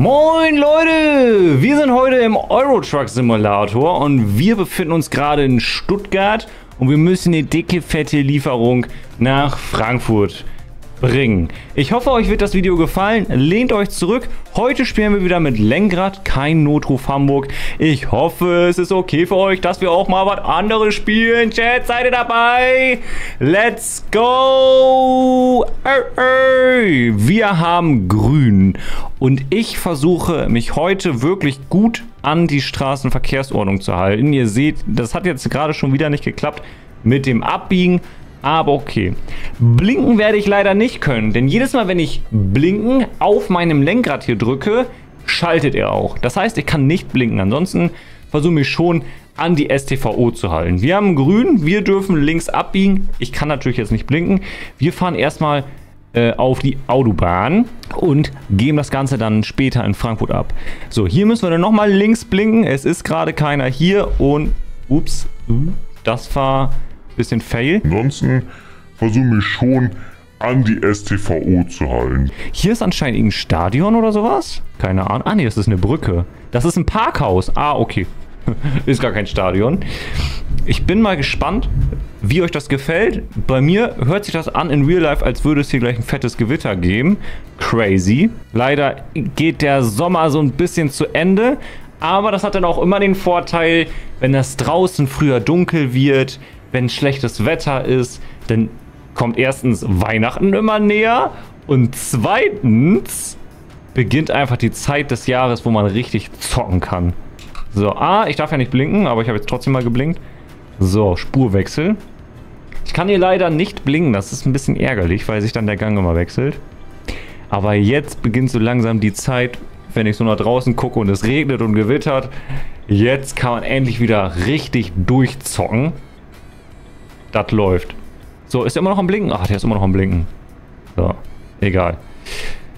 Moin Leute, wir sind heute im Euro Truck Simulator und wir befinden uns gerade in Stuttgart und wir müssen eine dicke, fette Lieferung nach Frankfurt bringen. Ich hoffe, euch wird das Video gefallen. Lehnt euch zurück. Heute spielen wir wieder mit Lenkrad, kein Notruf Hamburg. Ich hoffe, es ist okay für euch, dass wir auch mal was anderes spielen. Chat, seid ihr dabei? Let's go! Wir haben grün und ich versuche mich heute wirklich gut an die Straßenverkehrsordnung zu halten. Ihr seht, das hat jetzt gerade schon wieder nicht geklappt mit dem Abbiegen. Aber okay. Blinken werde ich leider nicht können, denn jedes Mal, wenn ich Blinken auf meinem Lenkrad hier drücke, schaltet er auch. Das heißt, ich kann nicht blinken. Ansonsten versuche ich schon an die STVO zu halten. Wir haben grün, wir dürfen links abbiegen. Ich kann natürlich jetzt nicht blinken. Wir fahren erstmal äh, auf die Autobahn und geben das Ganze dann später in Frankfurt ab. So, hier müssen wir dann nochmal links blinken. Es ist gerade keiner hier und ups, das war bisschen fail. Ansonsten versuche ich schon an die STVO zu halten. Hier ist anscheinend ein Stadion oder sowas. Keine Ahnung. Ah, nee, das ist eine Brücke. Das ist ein Parkhaus. Ah, okay. ist gar kein Stadion. Ich bin mal gespannt, wie euch das gefällt. Bei mir hört sich das an in Real Life, als würde es hier gleich ein fettes Gewitter geben. Crazy. Leider geht der Sommer so ein bisschen zu Ende. Aber das hat dann auch immer den Vorteil, wenn das draußen früher dunkel wird, wenn schlechtes Wetter ist, dann kommt erstens Weihnachten immer näher und zweitens beginnt einfach die Zeit des Jahres, wo man richtig zocken kann. So, ah, ich darf ja nicht blinken, aber ich habe jetzt trotzdem mal geblinkt. So, Spurwechsel. Ich kann hier leider nicht blinken, das ist ein bisschen ärgerlich, weil sich dann der Gang immer wechselt. Aber jetzt beginnt so langsam die Zeit, wenn ich so nach draußen gucke und es regnet und gewittert. Jetzt kann man endlich wieder richtig durchzocken. Das läuft. So, ist er immer noch am Blinken? Ach, der ist immer noch am Blinken. So, egal.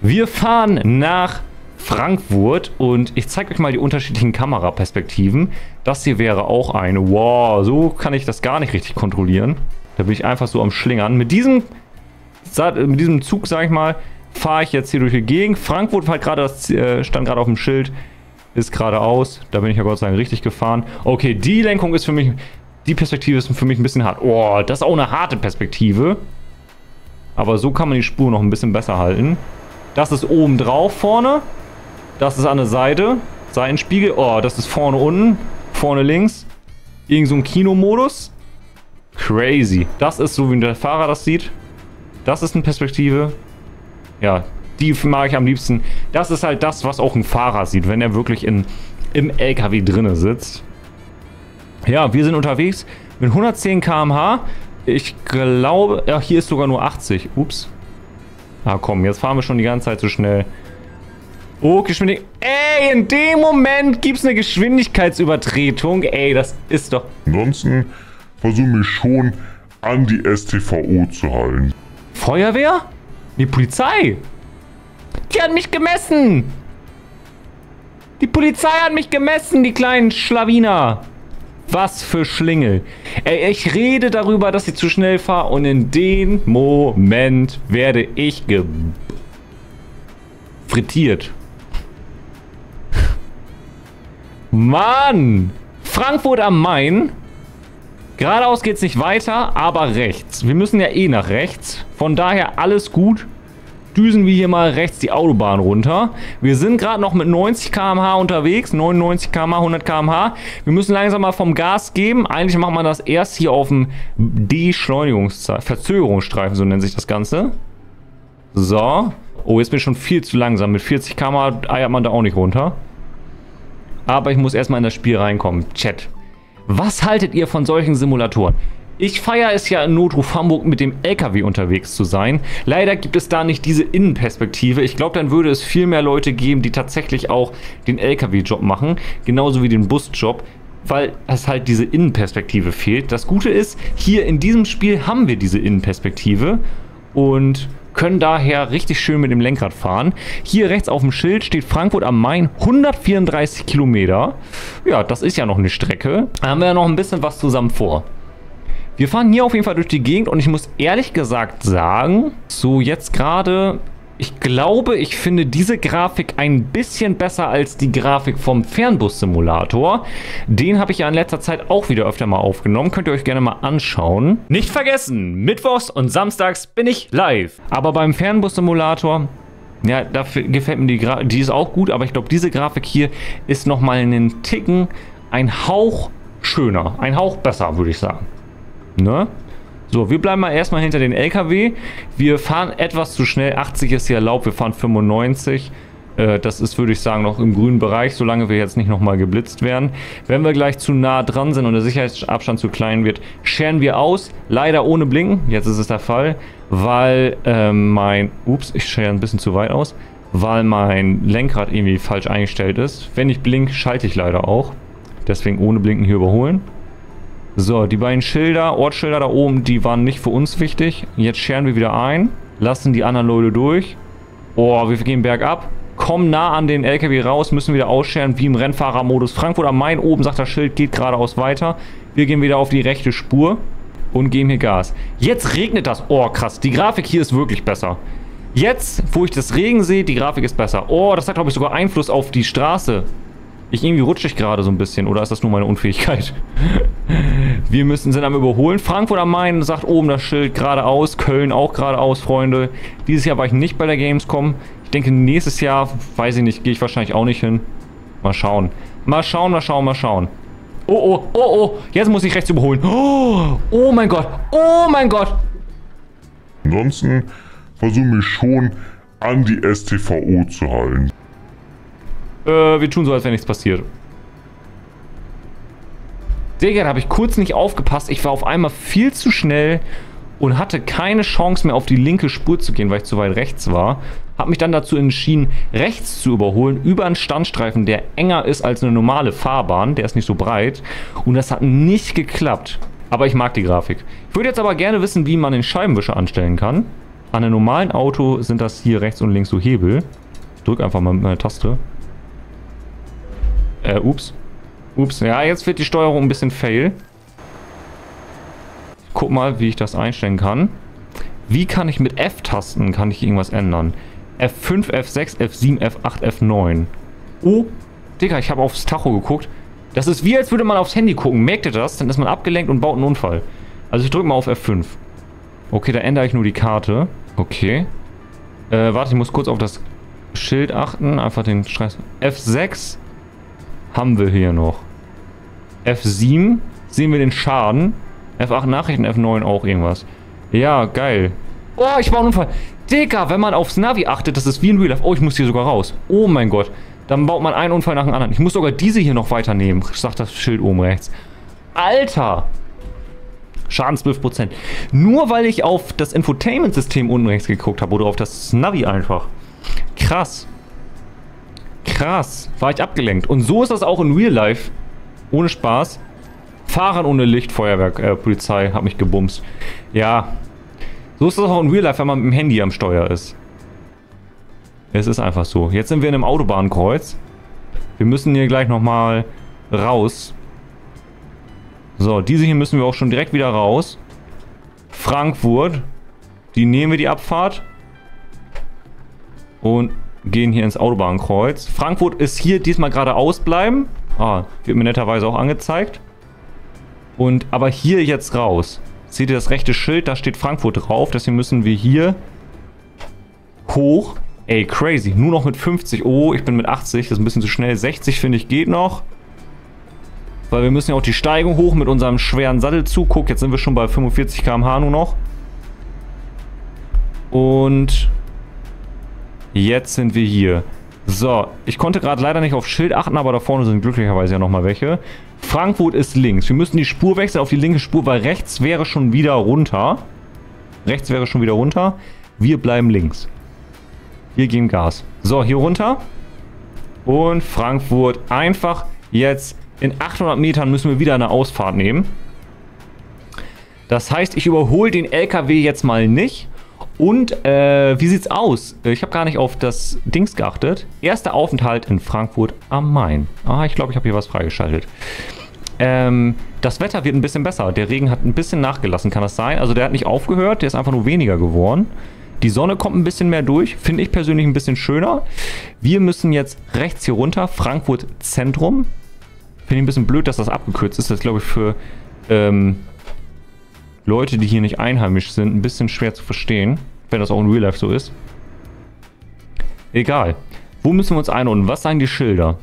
Wir fahren nach Frankfurt und ich zeige euch mal die unterschiedlichen Kameraperspektiven. Das hier wäre auch eine. Wow, so kann ich das gar nicht richtig kontrollieren. Da bin ich einfach so am Schlingern. Mit diesem, mit diesem Zug, sage ich mal, fahre ich jetzt hier durch die Gegend. Frankfurt halt gerade, das äh, stand gerade auf dem Schild, ist geradeaus. Da bin ich ja Gott sei Dank richtig gefahren. Okay, die Lenkung ist für mich die Perspektive ist für mich ein bisschen hart. Oh, das ist auch eine harte Perspektive. Aber so kann man die Spur noch ein bisschen besser halten. Das ist oben drauf vorne. Das ist an der Seite. Seitenspiegel. Oh, das ist vorne unten. Vorne links. Irgend so ein Kinomodus. Crazy. Das ist so, wie der Fahrer das sieht. Das ist eine Perspektive. Ja, die mag ich am liebsten. Das ist halt das, was auch ein Fahrer sieht, wenn er wirklich in, im LKW drinne sitzt. Ja, wir sind unterwegs mit 110 km/h. Ich glaube, ja, hier ist sogar nur 80. Ups. Ah, komm, jetzt fahren wir schon die ganze Zeit zu so schnell. Oh, Geschwindigkeit. Ey, in dem Moment gibt es eine Geschwindigkeitsübertretung. Ey, das ist doch... Ansonsten versuche ich schon an die STVO zu halten. Feuerwehr? Die Polizei? Die hat mich gemessen! Die Polizei hat mich gemessen, die kleinen Schlawiner. Was für Schlingel. Ey, ich rede darüber, dass ich zu schnell fahre und in dem Moment werde ich frittiert. Mann! Frankfurt am Main. Geradeaus geht es nicht weiter, aber rechts. Wir müssen ja eh nach rechts. Von daher alles gut düsen wir hier mal rechts die Autobahn runter. Wir sind gerade noch mit 90 km/h unterwegs, 99 km/h, 100 km/h. Wir müssen langsam mal vom Gas geben. Eigentlich macht man das erst hier auf dem Beschleunigungsstreifen, Verzögerungsstreifen, so nennt sich das Ganze. So. Oh, jetzt bin ich schon viel zu langsam. Mit 40 km/h eiert man da auch nicht runter. Aber ich muss erstmal in das Spiel reinkommen. Chat. Was haltet ihr von solchen Simulatoren? Ich feiere es ja in Notruf Hamburg mit dem LKW unterwegs zu sein. Leider gibt es da nicht diese Innenperspektive. Ich glaube, dann würde es viel mehr Leute geben, die tatsächlich auch den LKW-Job machen. Genauso wie den Busjob weil es halt diese Innenperspektive fehlt. Das Gute ist, hier in diesem Spiel haben wir diese Innenperspektive und können daher richtig schön mit dem Lenkrad fahren. Hier rechts auf dem Schild steht Frankfurt am Main, 134 Kilometer. Ja, das ist ja noch eine Strecke. Da haben wir ja noch ein bisschen was zusammen vor. Wir fahren hier auf jeden Fall durch die Gegend und ich muss ehrlich gesagt sagen, so jetzt gerade Ich glaube, ich finde diese Grafik ein bisschen besser als die Grafik vom Fernbus-Simulator. Den habe ich ja in letzter Zeit auch wieder öfter mal aufgenommen. Könnt ihr euch gerne mal anschauen. Nicht vergessen, Mittwochs und Samstags bin ich live. Aber beim Fernbus-Simulator ja, dafür gefällt mir die Grafik. Die ist auch gut, aber ich glaube, diese Grafik hier ist nochmal einen Ticken, ein Hauch schöner. Ein Hauch besser, würde ich sagen. Ne? So, wir bleiben mal erstmal hinter den LKW. Wir fahren etwas zu schnell. 80 ist hier erlaubt, wir fahren 95. Äh, das ist, würde ich sagen, noch im grünen Bereich, solange wir jetzt nicht nochmal geblitzt werden. Wenn wir gleich zu nah dran sind und der Sicherheitsabstand zu klein wird, scheren wir aus. Leider ohne Blinken. Jetzt ist es der Fall, weil äh, mein... Ups, ich schere ein bisschen zu weit aus. Weil mein Lenkrad irgendwie falsch eingestellt ist. Wenn ich blink, schalte ich leider auch. Deswegen ohne Blinken hier überholen. So, die beiden Schilder, Ortsschilder da oben, die waren nicht für uns wichtig. Jetzt scheren wir wieder ein, lassen die anderen Leute durch. Oh, wir gehen bergab, kommen nah an den LKW raus, müssen wieder ausscheren, wie im Rennfahrermodus. Frankfurt am Main, oben sagt das Schild, geht geradeaus weiter. Wir gehen wieder auf die rechte Spur und geben hier Gas. Jetzt regnet das. Oh, krass. Die Grafik hier ist wirklich besser. Jetzt, wo ich das Regen sehe, die Grafik ist besser. Oh, das hat, glaube ich, sogar Einfluss auf die Straße. Ich irgendwie rutsche ich gerade so ein bisschen. Oder ist das nur meine Unfähigkeit? Wir müssen, sind am Überholen. Frankfurt am Main sagt oben das Schild geradeaus. Köln auch geradeaus, Freunde. Dieses Jahr war ich nicht bei der Gamescom. Ich denke, nächstes Jahr, weiß ich nicht, gehe ich wahrscheinlich auch nicht hin. Mal schauen. Mal schauen, mal schauen, mal schauen. Oh, oh, oh, oh. Jetzt muss ich rechts überholen. Oh, oh mein Gott. Oh mein Gott. Ansonsten versuche mich schon an die STVO zu halten. Äh, wir tun so, als wäre nichts passiert. Digga, da habe ich kurz nicht aufgepasst. Ich war auf einmal viel zu schnell und hatte keine Chance mehr auf die linke Spur zu gehen, weil ich zu weit rechts war. Habe mich dann dazu entschieden, rechts zu überholen, über einen Standstreifen, der enger ist als eine normale Fahrbahn. Der ist nicht so breit. Und das hat nicht geklappt. Aber ich mag die Grafik. Ich würde jetzt aber gerne wissen, wie man den Scheibenwischer anstellen kann. An einem normalen Auto sind das hier rechts und links so Hebel. Ich drück einfach mal mit meiner Taste. Äh, ups. Ups, ja, jetzt wird die Steuerung ein bisschen fail. guck mal, wie ich das einstellen kann. Wie kann ich mit F-Tasten, kann ich irgendwas ändern? F5, F6, F7, F8, F9. Oh, Digga, ich habe aufs Tacho geguckt. Das ist wie, als würde man aufs Handy gucken. Merkt ihr das? Dann ist man abgelenkt und baut einen Unfall. Also ich drücke mal auf F5. Okay, da ändere ich nur die Karte. Okay. Äh, warte, ich muss kurz auf das Schild achten. Einfach den Stress. F6 haben wir hier noch? F7 sehen wir den Schaden. F8 Nachrichten, F9 auch irgendwas. Ja, geil. Oh, ich war einen Unfall. Digga, wenn man aufs Navi achtet, das ist wie in Real Life. Oh, ich muss hier sogar raus. Oh mein Gott. Dann baut man einen Unfall nach dem anderen. Ich muss sogar diese hier noch weiternehmen, sagt das Schild oben rechts. Alter! Schaden 12%. Nur weil ich auf das Infotainment-System unten rechts geguckt habe oder auf das Navi einfach. Krass. Krass, war ich abgelenkt. Und so ist das auch in Real Life. Ohne Spaß. Fahrern ohne Licht, Feuerwerk, äh, Polizei, hat mich gebumst. Ja, so ist das auch in Real Life, wenn man mit dem Handy am Steuer ist. Es ist einfach so. Jetzt sind wir in einem Autobahnkreuz. Wir müssen hier gleich nochmal raus. So, diese hier müssen wir auch schon direkt wieder raus. Frankfurt. Die nehmen wir die Abfahrt. Und gehen hier ins Autobahnkreuz. Frankfurt ist hier diesmal geradeaus bleiben. Ah, wird mir netterweise auch angezeigt. Und aber hier jetzt raus. Seht ihr das rechte Schild? Da steht Frankfurt drauf. Deswegen müssen wir hier hoch. Ey, crazy. Nur noch mit 50. Oh, ich bin mit 80. Das ist ein bisschen zu schnell. 60 finde ich geht noch. Weil wir müssen ja auch die Steigung hoch mit unserem schweren Sattelzug. Guck, jetzt sind wir schon bei 45 km/h nur noch. Und Jetzt sind wir hier. So, ich konnte gerade leider nicht auf Schild achten, aber da vorne sind glücklicherweise ja nochmal welche. Frankfurt ist links. Wir müssen die Spur wechseln auf die linke Spur, weil rechts wäre schon wieder runter. Rechts wäre schon wieder runter. Wir bleiben links. Wir geben Gas. So, hier runter. Und Frankfurt einfach jetzt in 800 Metern müssen wir wieder eine Ausfahrt nehmen. Das heißt, ich überhole den LKW jetzt mal nicht, und äh, wie sieht's aus? Ich habe gar nicht auf das Dings geachtet. Erster Aufenthalt in Frankfurt am Main. Ah, ich glaube, ich habe hier was freigeschaltet. Ähm, das Wetter wird ein bisschen besser. Der Regen hat ein bisschen nachgelassen, kann das sein? Also der hat nicht aufgehört, der ist einfach nur weniger geworden. Die Sonne kommt ein bisschen mehr durch. Finde ich persönlich ein bisschen schöner. Wir müssen jetzt rechts hier runter. Frankfurt Zentrum. Finde ich ein bisschen blöd, dass das abgekürzt ist. Das ist, glaube ich, für ähm, Leute, die hier nicht einheimisch sind, ein bisschen schwer zu verstehen. Wenn das auch in Real Life so ist. Egal. Wo müssen wir uns einordnen? Was sagen die Schilder?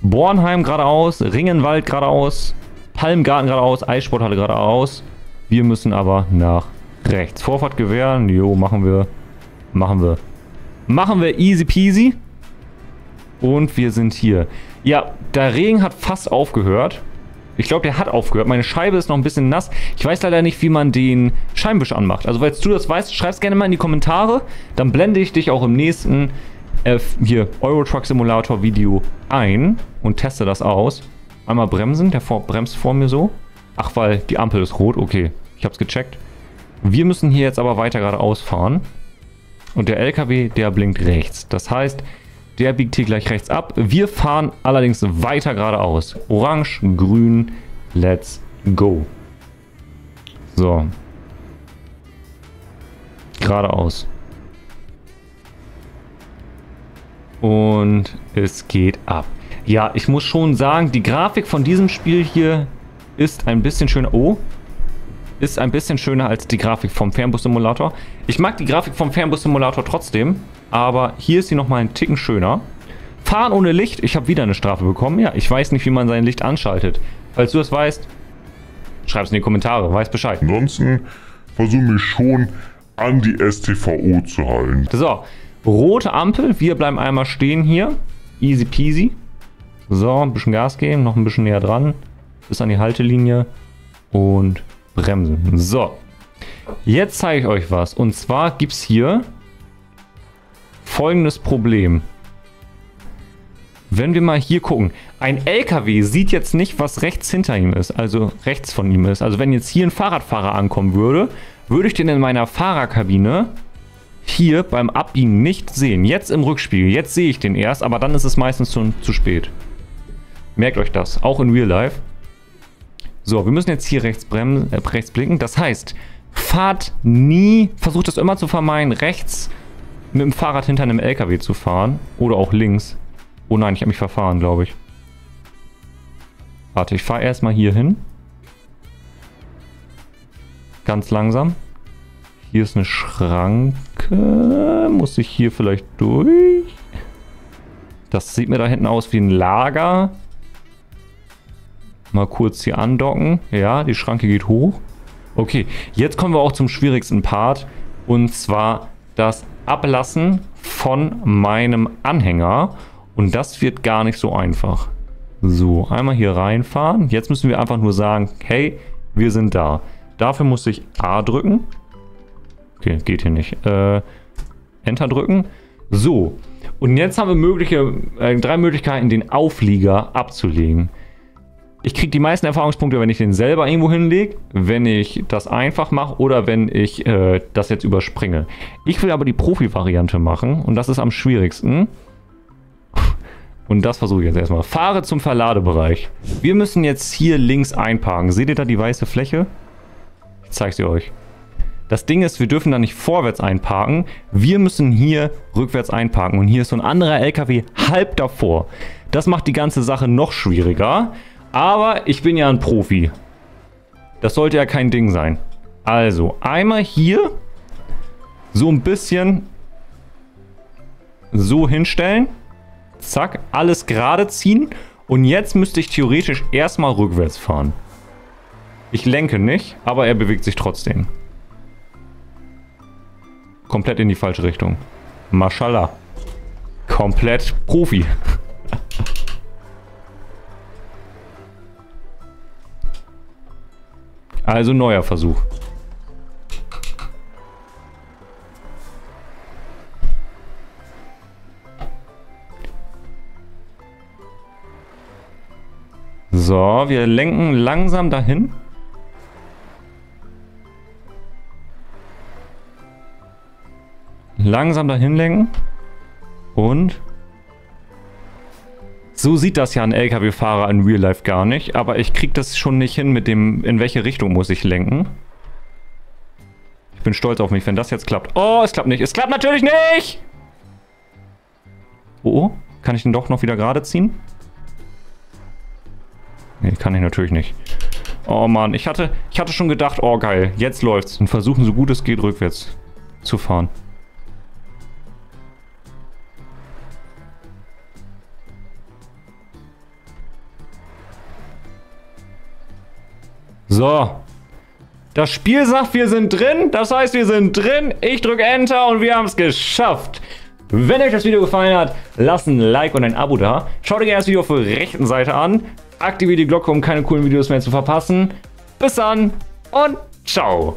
Bornheim geradeaus, Ringenwald geradeaus, Palmgarten geradeaus, Eissporthalle geradeaus. Wir müssen aber nach rechts. Vorfahrt gewähren. Jo, machen wir. Machen wir. Machen wir easy peasy. Und wir sind hier. Ja, der Regen hat fast aufgehört. Ich glaube, der hat aufgehört. Meine Scheibe ist noch ein bisschen nass. Ich weiß leider nicht, wie man den Scheinwisch anmacht. Also, falls du das weißt, schreib es gerne mal in die Kommentare. Dann blende ich dich auch im nächsten äh, hier Euro Truck Simulator Video ein und teste das aus. Einmal bremsen, der vor, bremst vor mir so. Ach, weil die Ampel ist rot, okay. Ich hab's gecheckt. Wir müssen hier jetzt aber weiter geradeaus fahren. Und der LKW, der blinkt rechts. Das heißt, der biegt hier gleich rechts ab. Wir fahren allerdings weiter geradeaus. Orange, grün, let's go. So. Geradeaus. Und es geht ab. Ja, ich muss schon sagen, die Grafik von diesem Spiel hier ist ein bisschen schöner. Oh, ist ein bisschen schöner als die Grafik vom Fernbus-Simulator. Ich mag die Grafik vom Fernbus-Simulator trotzdem, aber hier ist sie nochmal einen Ticken schöner. Fahren ohne Licht. Ich habe wieder eine Strafe bekommen. Ja, ich weiß nicht, wie man sein Licht anschaltet. Falls du es weißt, schreib es in die Kommentare. Weiß Bescheid. Ansonsten versuche mich schon an die STVO zu halten. So, Rote Ampel, wir bleiben einmal stehen hier. Easy peasy. So, ein bisschen Gas geben, noch ein bisschen näher dran. Bis an die Haltelinie. Und bremsen. So. Jetzt zeige ich euch was. Und zwar gibt es hier folgendes Problem. Wenn wir mal hier gucken. Ein LKW sieht jetzt nicht, was rechts hinter ihm ist. Also rechts von ihm ist. Also wenn jetzt hier ein Fahrradfahrer ankommen würde, würde ich den in meiner Fahrerkabine hier beim Abbiegen nicht sehen. Jetzt im Rückspiegel, jetzt sehe ich den erst, aber dann ist es meistens schon zu spät. Merkt euch das, auch in Real Life. So, wir müssen jetzt hier rechts, bremsen, äh, rechts blicken. Das heißt, fahrt nie, versucht es immer zu vermeiden, rechts mit dem Fahrrad hinter einem LKW zu fahren. Oder auch links. Oh nein, ich habe mich verfahren, glaube ich. Warte, ich fahre erstmal hier hin. Ganz langsam. Hier ist eine Schranke. Muss ich hier vielleicht durch? Das sieht mir da hinten aus wie ein Lager. Mal kurz hier andocken. Ja, die Schranke geht hoch. Okay, jetzt kommen wir auch zum schwierigsten Part. Und zwar das Ablassen von meinem Anhänger. Und das wird gar nicht so einfach. So, einmal hier reinfahren. Jetzt müssen wir einfach nur sagen, hey, wir sind da. Dafür muss ich A drücken. Okay, geht hier nicht. Äh, Enter drücken. So. Und jetzt haben wir mögliche, äh, drei Möglichkeiten, den Auflieger abzulegen. Ich kriege die meisten Erfahrungspunkte, wenn ich den selber irgendwo hinlege, wenn ich das einfach mache oder wenn ich äh, das jetzt überspringe. Ich will aber die Profi-Variante machen und das ist am schwierigsten. Und das versuche ich jetzt erstmal. Fahre zum Verladebereich. Wir müssen jetzt hier links einparken. Seht ihr da die weiße Fläche? Ich zeige sie euch. Das Ding ist, wir dürfen da nicht vorwärts einparken. Wir müssen hier rückwärts einparken. Und hier ist so ein anderer LKW halb davor. Das macht die ganze Sache noch schwieriger. Aber ich bin ja ein Profi. Das sollte ja kein Ding sein. Also, einmal hier so ein bisschen so hinstellen. Zack, alles gerade ziehen. Und jetzt müsste ich theoretisch erstmal rückwärts fahren. Ich lenke nicht, aber er bewegt sich trotzdem komplett in die falsche Richtung. Mashallah. Komplett Profi. Also neuer Versuch. So, wir lenken langsam dahin. Langsam dahin lenken. Und... So sieht das ja ein LKW-Fahrer in Real Life gar nicht. Aber ich krieg das schon nicht hin mit dem, in welche Richtung muss ich lenken. Ich bin stolz auf mich, wenn das jetzt klappt. Oh, es klappt nicht. Es klappt natürlich nicht! Oh, oh. Kann ich den doch noch wieder gerade ziehen? Nee, kann ich natürlich nicht. Oh Mann, ich hatte, ich hatte schon gedacht, oh geil, jetzt läuft's. Und versuchen so gut es geht rückwärts zu fahren. So. Das Spiel sagt, wir sind drin. Das heißt, wir sind drin. Ich drücke Enter und wir haben es geschafft. Wenn euch das Video gefallen hat, lasst ein Like und ein Abo da. Schaut euch das Video auf der rechten Seite an. Aktiviert die Glocke, um keine coolen Videos mehr zu verpassen. Bis dann und ciao.